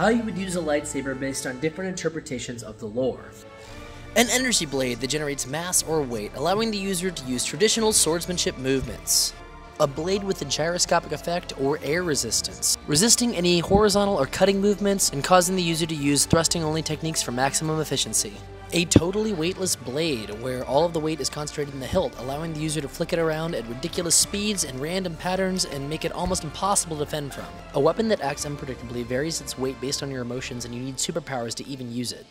how you would use a lightsaber based on different interpretations of the lore. An energy blade that generates mass or weight, allowing the user to use traditional swordsmanship movements. A blade with a gyroscopic effect or air resistance, resisting any horizontal or cutting movements and causing the user to use thrusting only techniques for maximum efficiency. A totally weightless blade, where all of the weight is concentrated in the hilt, allowing the user to flick it around at ridiculous speeds and random patterns and make it almost impossible to defend from. A weapon that acts unpredictably varies its weight based on your emotions and you need superpowers to even use it.